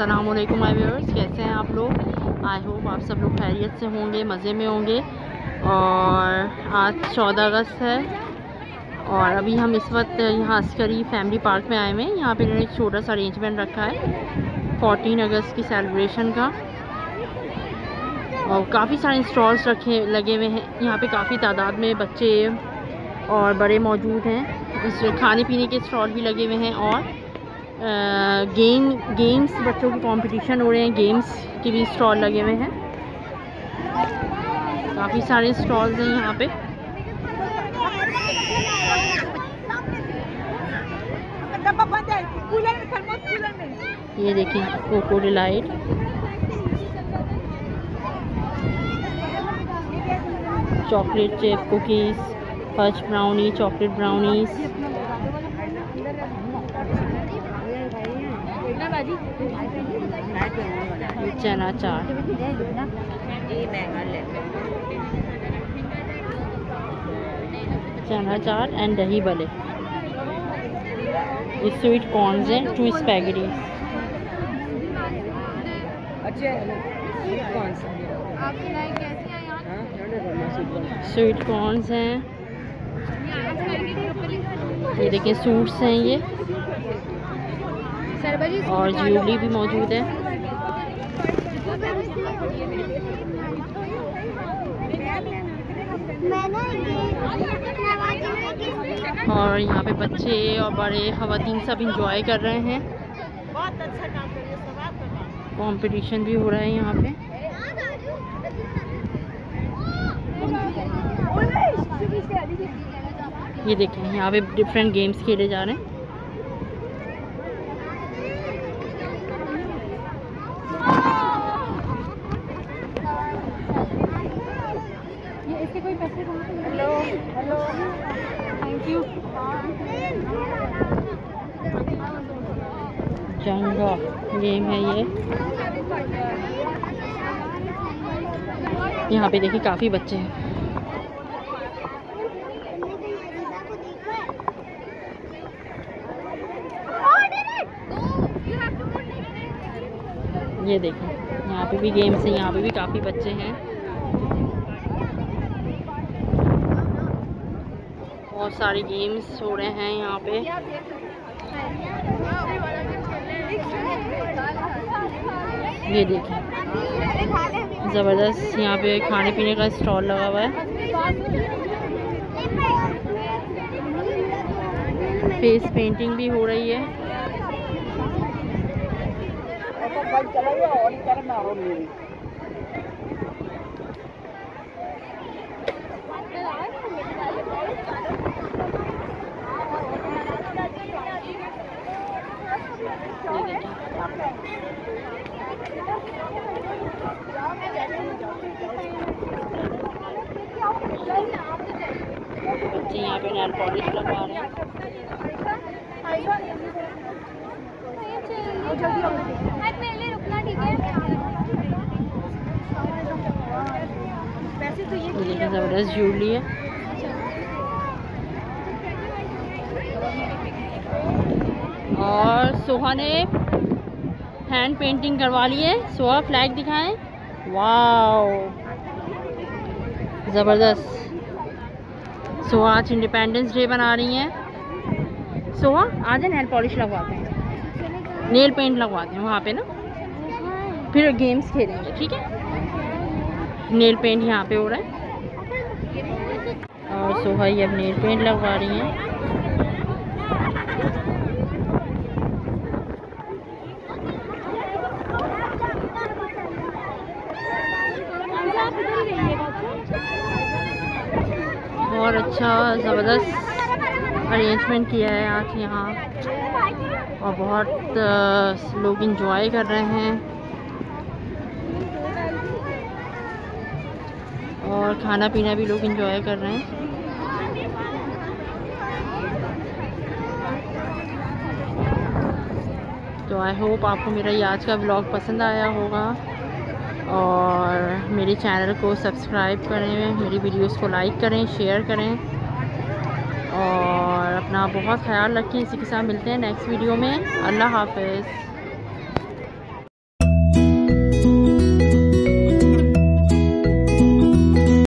वालेकुम my viewers कैसे हैं आप लोग? आई होप आप सब लोग खैरियत से होंगे, मज़े में होंगे। और आज चौदह अगस्त है। और अभी हम इस वक्त यहाँ अस्करी फैमिली पार्क में आए हुए हैं। यहाँ पे इन्होंने एक छोटा सा अरेंजमेंट रखा है फोर्टीन अगस्त की सेलिब्रेशन का। और काफ़ी सारे स्टॉल्स रखे, लगे हुए हैं। यहाँ पे काफ़ी तादाद में बच्चे और बड़े मौजूद हैं। इस खाने पीने के स्टॉल भी लगे हुए हैं और गेम गेम्स बच्चों के कंपटीशन हो रहे हैं गेम्स के भी स्टॉल लगे हुए हैं। काफ़ी सारे स्टॉल्स हैं यहाँ पे। ये देखिए Coco Delight chocolate chip cookies fudge brownie chocolate brownies chana chaat. Chana chaat and dahi bhalle sweet corns हैं टू स्पैगेटी स्वीट कॉर्नस हैं। ये देखिए सूट्स हैं ये। और ज्वेलरी भी मौजूद है। और यहाँ पे बच्चे और बड़े खातन सब इंजॉय कर रहे हैं। कंपटीशन भी हो रहा है यहाँ पे। ये देखें यहाँ पे डिफरेंट गेम्स खेले जा रहे हैं। जंगा गेम है ये। यहाँ पे देखिए काफ़ी बच्चे हैं। ये देखें यहाँ पे भी गेम्स हैं यहाँ पे भी काफ़ी बच्चे हैं। बहुत सारे गेम्स हो रहे हैं यहाँ पे। ये देखिए। ज़बरदस्त यहाँ पे खाने पीने का स्टॉल लगा हुआ है। फेस पेंटिंग भी हो रही है। बच्चे यहाँ पे नेल पॉलिश लगा रहे हैं। ज़बरदस्त ज्वेलरी है। और सोहा ने हैंड पेंटिंग करवा ली है। सोहा फ्लैग दिखाएँ। वाओ ज़बरदस्त। सोहा आज इंडिपेंडेंस डे बना रही हैं। सो सोहा आज नेल पॉलिश लगवाते हैं। नेल पेंट लगवाते हैं वहाँ पे ना? फिर गेम्स खेलेंगे, ठीक है? नेल पेंट यहाँ पे हो रहा है। और सोहा ये अब नेल पेंट लगवा रही हैं। बहुत अच्छा ज़बरदस्त अरेंजमेंट किया है आज यहाँ। और बहुत लोग इंजॉय कर रहे हैं। और खाना पीना भी लोग इंजॉय कर रहे हैं। तो आई होप आपको मेरा ये आज का ब्लॉग पसंद आया होगा। और मेरे चैनल को सब्सक्राइब करें, मेरी वीडियोस को लाइक करें शेयर करें। और अपना बहुत ख्याल रखें। इसी के साथ मिलते हैं नेक्स्ट वीडियो में। अल्लाह हाफिज़।